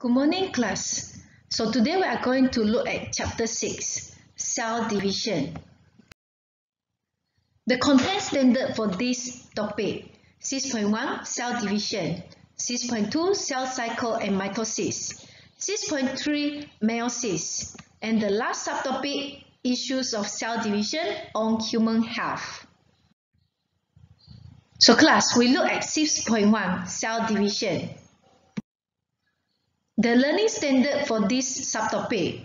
Good morning class. So today we are going to look at chapter 6, cell division. The content standard for this topic 6.1 cell division, 6.2 cell cycle and mitosis, 6.3 meiosis, and the last subtopic issues of cell division on human health. So class, we look at 6.1 cell division. The learning standard for this subtopic.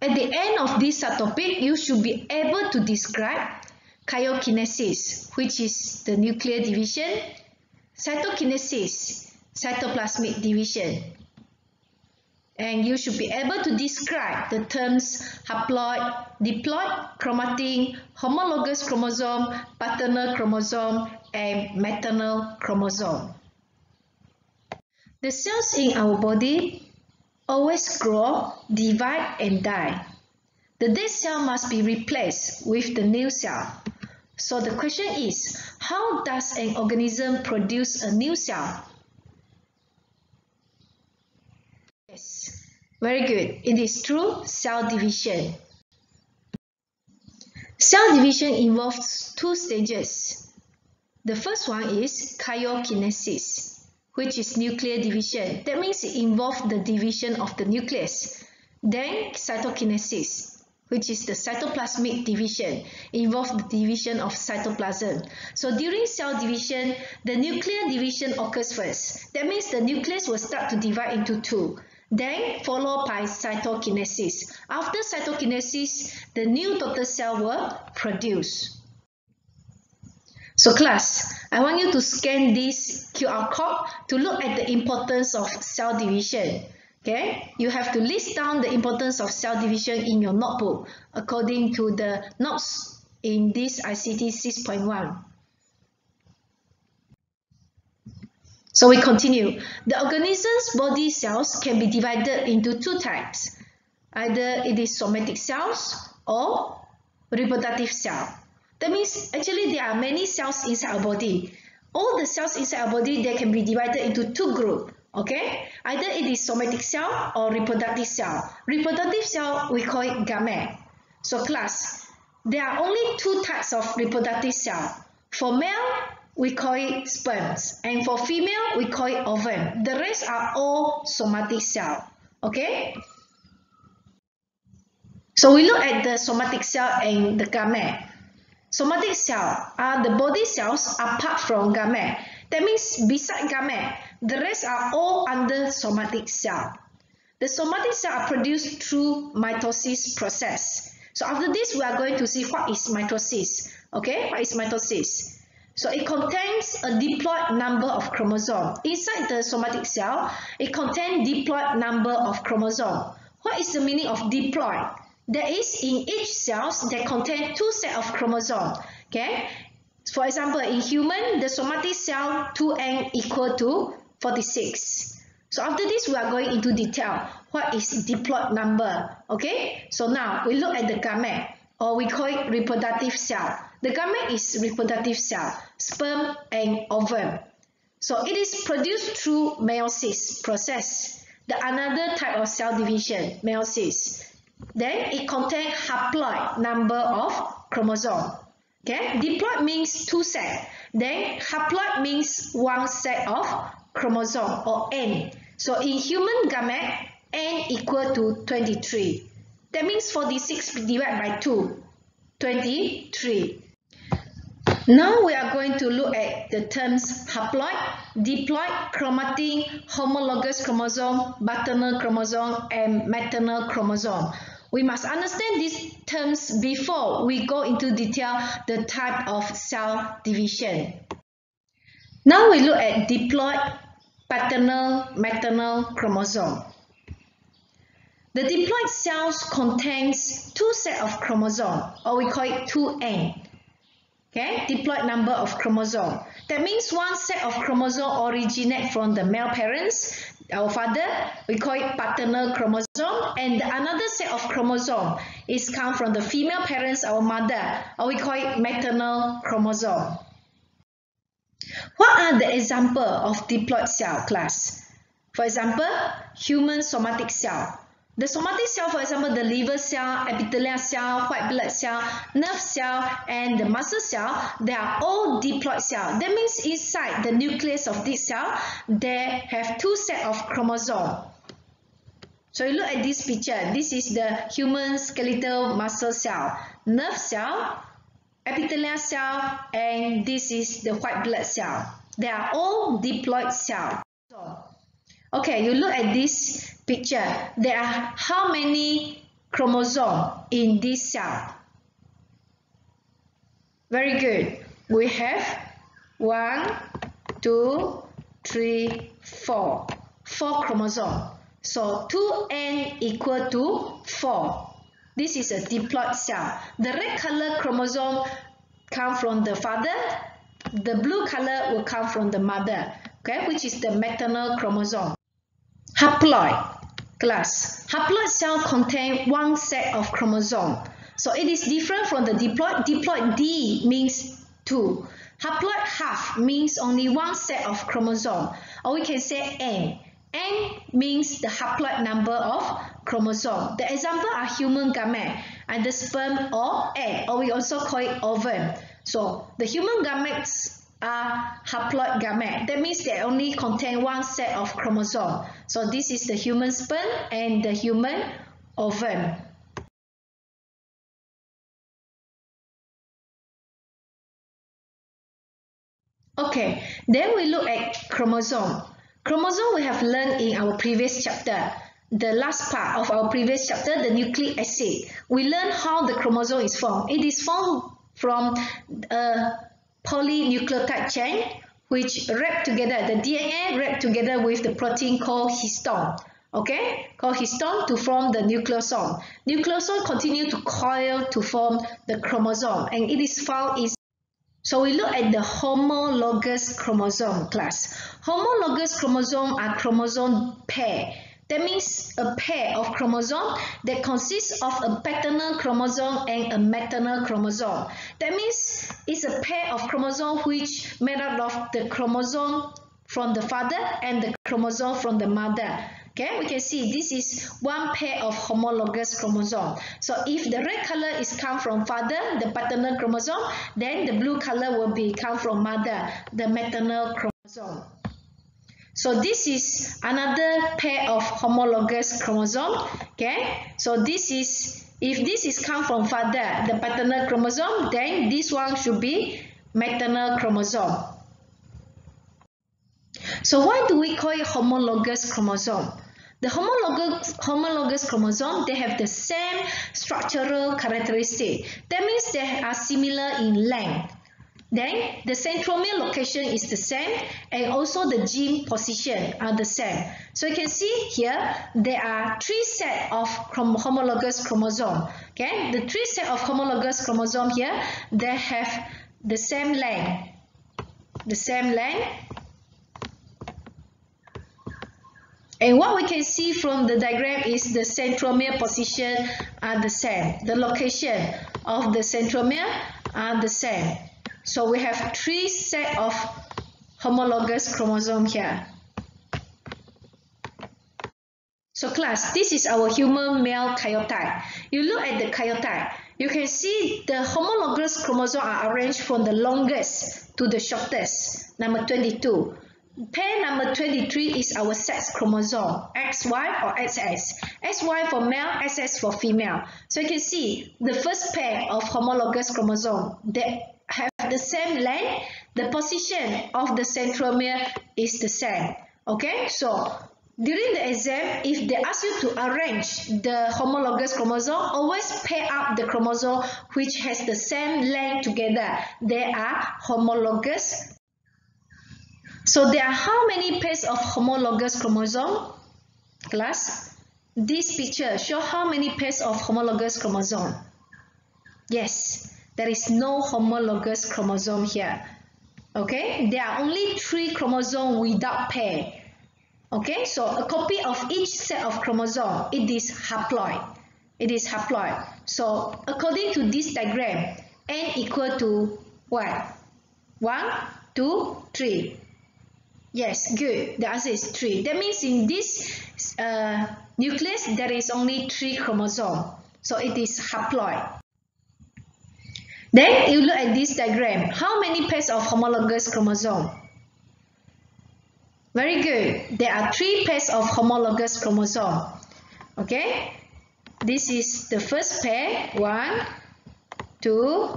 At the end of this subtopic, you should be able to describe karyokinesis, which is the nuclear division, cytokinesis, cytoplasmic division. And you should be able to describe the terms haploid, diploid, chromatin, homologous chromosome, paternal chromosome, and maternal chromosome. The cells in our body always grow, divide and die. The dead cell must be replaced with the new cell. So the question is, how does an organism produce a new cell? Yes, very good. It is through cell division. Cell division involves two stages. The first one is karyokinesis which is nuclear division. That means it involves the division of the nucleus. Then cytokinesis, which is the cytoplasmic division, involves the division of cytoplasm. So during cell division, the nuclear division occurs first. That means the nucleus will start to divide into two. Then followed by cytokinesis. After cytokinesis, the new total cell will produce. So class, I want you to scan this QR code to look at the importance of cell division. Okay, you have to list down the importance of cell division in your notebook according to the notes in this ICT 6.1. So we continue. The organism's body cells can be divided into two types. Either it is somatic cells or reproductive cell. That means actually there are many cells inside our body. All the cells inside our body, they can be divided into two groups. Okay, either it is somatic cell or reproductive cell. Reproductive cell, we call it gamete. So class, there are only two types of reproductive cell. For male, we call it sperms. And for female, we call it ovum. The rest are all somatic cell. Okay? So we look at the somatic cell and the gamete. Somatic cell are the body cells apart from gamete. That means beside gamete, the rest are all under somatic cell. The somatic cell are produced through mitosis process. So after this, we are going to see what is mitosis. Okay, what is mitosis? So it contains a diploid number of chromosome. Inside the somatic cell, it contains diploid number of chromosome. What is the meaning of diploid? There is in each cells that contain two set of chromosome. Okay. For example, in human, the somatic cell 2n equal to 46. So after this, we are going into detail. What is diploid number? Okay. So now we look at the gamete, or we call it reproductive cell. The gamete is reproductive cell, sperm and ovum. So it is produced through meiosis process. The another type of cell division, meiosis. Then it contains haploid number of chromosome. Okay, diploid means two set. Then haploid means one set of chromosome or N. So in human gamete, N equal to 23. That means 46 divided by 2, 23. Now we are going to look at the terms haploid, diploid, chromatin, homologous chromosome, maternal chromosome, and maternal chromosome. We must understand these terms before we go into detail the type of cell division. Now we look at diploid, paternal, maternal chromosome. The diploid cells contains two set of chromosome, or we call it 2N. Okay, diploid number of chromosome. That means one set of chromosome originate from the male parents, our father, we call it paternal chromosome, and another set of chromosome is come from the female parents, our mother, or we call it maternal chromosome. What are the example of diploid cell class? For example, human somatic cell. The somatic cell, for example, the liver cell, epithelial cell, white blood cell, nerve cell, and the muscle cell, they are all diploid cell. That means inside the nucleus of this cell, they have two set of chromosome. So you look at this picture. This is the human skeletal muscle cell, nerve cell, epithelial cell, and this is the white blood cell. They are all diploid cell. Okay, you look at this picture. There are how many chromosomes in this cell? Very good. We have one, two, three, four. Four chromosomes. So 2n equal to 4. This is a diploid cell. The red color chromosome come from the father. The blue color will come from the mother, okay, which is the maternal chromosome. Haploid class. Haploid cell contain one set of chromosome. So it is different from the diploid. Diploid D means two. Haploid half means only one set of chromosome. Or we can say N. N means the haploid number of chromosome. The example are human gamete and the sperm or egg, or we also call it ovum. So the human gametes are haploid gamete. That means they only contain one set of chromosome. So this is the human sperm and the human ovum. Okay, then we look at chromosome. Chromosome we have learned in our previous chapter. The last part of our previous chapter, the nucleic acid. We learned how the chromosome is formed. It is formed from a polynucleotide chain which wrap together, the DNA wrap together with the protein called histone. Okay, called histone to form the nucleosome. Nucleosome continue to coil to form the chromosome and it is found in so we look at the homologous chromosome class. Homologous chromosome are chromosome pair. That means a pair of chromosome that consists of a paternal chromosome and a maternal chromosome. That means it's a pair of chromosome which made up of the chromosome from the father and the chromosome from the mother. Okay, we can see this is one pair of homologous chromosome. So if the red color is come from father, the paternal chromosome, then the blue color will be come from mother, the maternal chromosome. So this is another pair of homologous chromosome. Okay, so this is if this is come from father, the paternal chromosome, then this one should be maternal chromosome. So why do we call it homologous chromosome? The homologous, homologous chromosome, they have the same structural characteristic. That means they are similar in length. Then the centromere location is the same and also the gene position are the same. So you can see here there are three set of homologous chromosome. Okay, the three set of homologous chromosome here they have the same length, the same length And what we can see from the diagram is the centromere position are the same. The location of the centromere are the same. So we have three set of homologous chromosome here. So class, this is our human male karyotype. You look at the karyotype, you can see the homologous chromosome are arranged from the longest to the shortest, number 22. Pair number 23 is our sex chromosome, XY or XX. XY for male, XX for female. So you can see the first pair of homologous chromosome, they the same length. The position of the centromere is the same. Okay, so during the exam, if they ask you to arrange the homologous chromosome, always pair up the chromosome which has the same length together. They are homologous so there are how many pairs of homologous chromosome? Class, this picture show how many pairs of homologous chromosome. Yes, there is no homologous chromosome here. Okay, there are only three chromosomes without pair. Okay, so a copy of each set of chromosome, it is haploid. It is haploid. So according to this diagram, n equal to what? 1, 2, 3. Yes, good. The answer is 3. That means in this uh, nucleus, there is only 3 chromosomes. So it is haploid. Then you look at this diagram. How many pairs of homologous chromosome? Very good. There are three pairs of homologous chromosome. Okay. This is the first pair. One, two,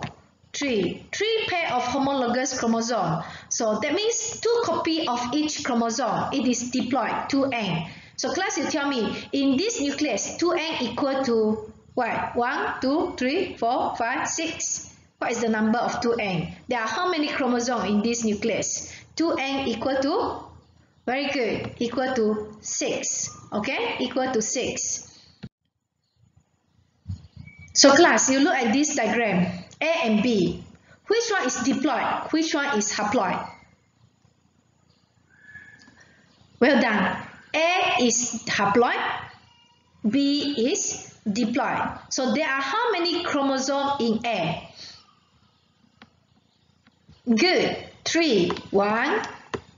three. Three pair of homologous chromosome. So that means two copy of each chromosome. It is diploid, 2n. So class, you tell me, in this nucleus, 2n equal to what? 1, 2, 3, 4, 5, 6. What is the number of 2n? There are how many chromosomes in this nucleus? 2n equal to? Very good. Equal to 6. Okay? Equal to 6. So class, you look at this diagram. A and B. Which one is diploid? Which one is haploid? Well done. A is haploid. B is diploid. So there are how many chromosomes in A? Good. Three. One,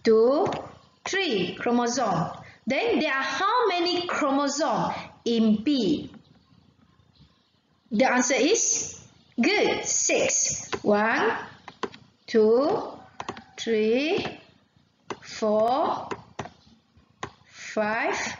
two, three chromosome. Then there are how many chromosomes in B? The answer is good. Six. One, two, three, four, five,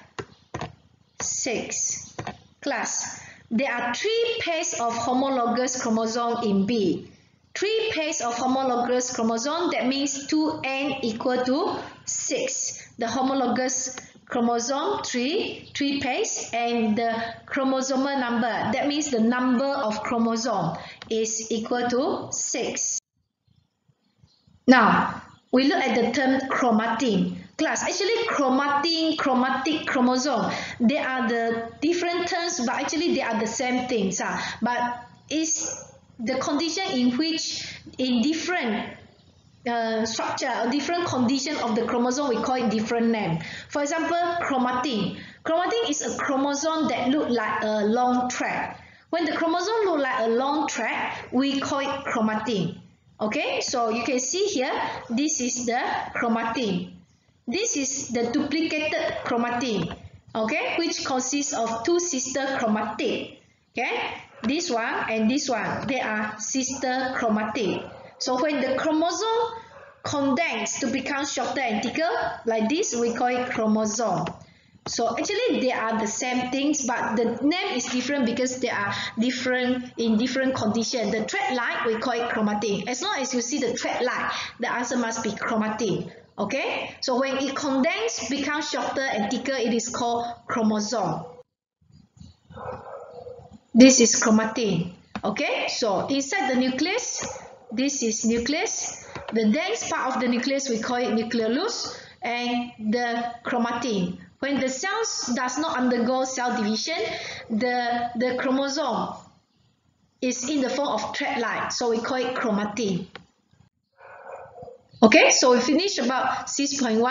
six. Class. There are three pairs of homologous chromosome in B three pairs of homologous chromosome, that means 2n equal to 6. The homologous chromosome 3, 3 pairs, and the chromosomal number, that means the number of chromosome is equal to 6. Now, we look at the term chromatin. Class, actually chromatin, chromatid chromosome, they are the different terms, but actually they are the same things. Uh, but it's the condition in which in different uh, structure or different condition of the chromosome we call it different name. For example, chromatin. Chromatin is a chromosome that look like a long thread. When the chromosome look like a long thread, we call it chromatin. Okay, so you can see here, this is the chromatin. This is the duplicated chromatin, okay, which consists of two sister chromatid. Okay, this one and this one, they are sister chromatid. So when the chromosome condense to become shorter and thicker, like this, we call it chromosome. So actually they are the same things, but the name is different because they are different in different condition. The thread line, we call it chromatin. As long as you see the thread line, the answer must be chromatin. Okay, so when it condense, becomes shorter and thicker, it is called chromosome. This is chromatin. Okay, so inside the nucleus, this is nucleus. The dense part of the nucleus, we call it nucleolus, and the chromatin. When the cells does not undergo cell division, the, the chromosome is in the form of thread line, so we call it chromatin. Okay, so we finish about 6.1.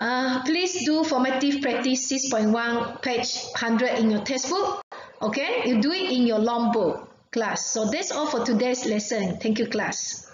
Uh, please do formative practice 6.1 page 100 in your textbook. Okay, you do it in your long book class. So that's all for today's lesson. Thank you class.